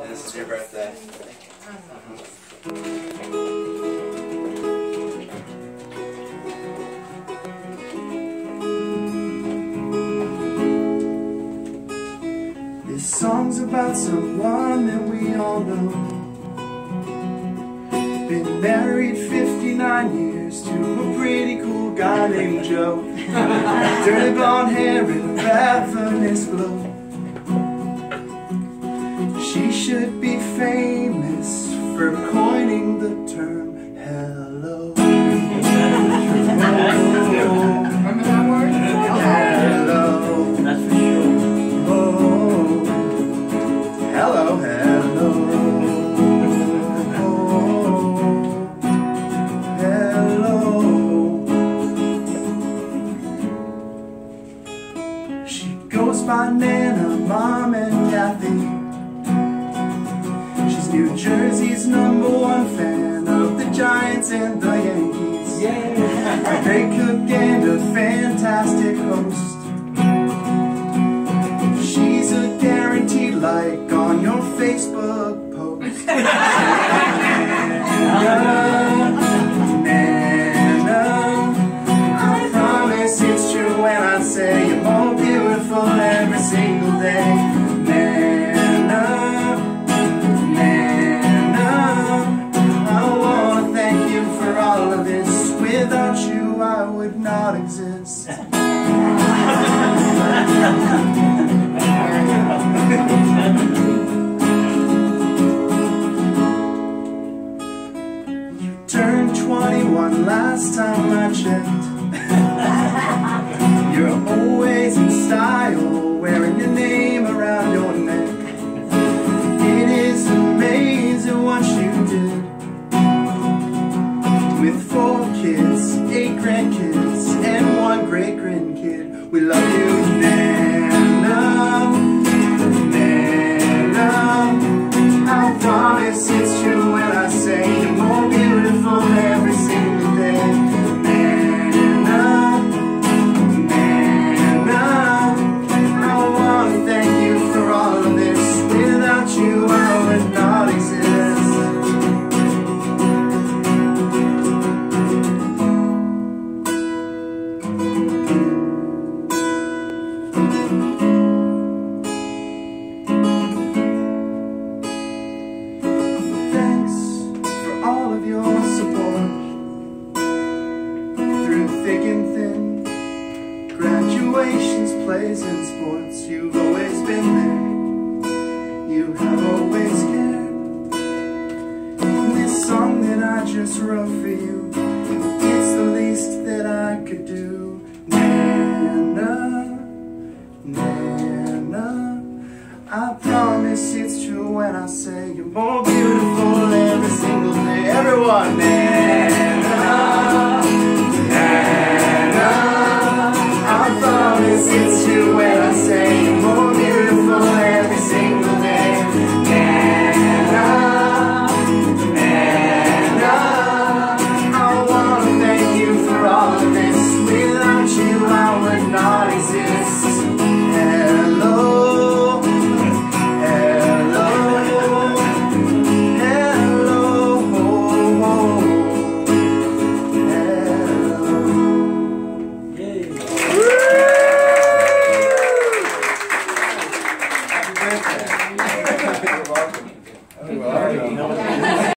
This is your birthday. This song's about someone that we all know. Been married 59 years to a pretty cool guy named Joe. Dirty blonde hair and a ravenous glow. She should be famous for coining the term hello. Remember that word? Hello. That's for sure. Hello, hello. Hello. She goes by Nana, Mom, and Cathy. New Jersey's number one fan of the Giants and the Yankees. Yeah. A great cook and a fantastic host. She's a guaranteed like on your Facebook post. You turned 21 last time I checked. We love you, Nana. Nana. I promise it's Graduations, plays, and sports, you've always been there. You have always cared. And this song that I just wrote for you, it's the least that I could do. Nana, Nana. I promise it's true when I say you're more